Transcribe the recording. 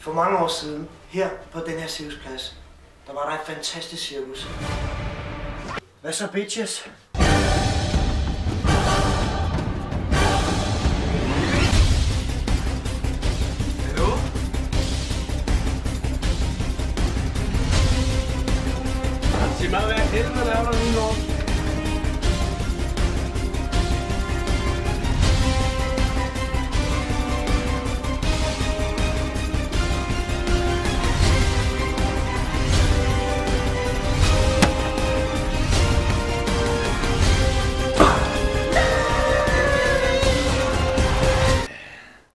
For mange år siden, her på den her cirkusplads, der var der et fantastisk cirkus. Hvad så, bitches? Sig mig, hvad helvede laver du nu?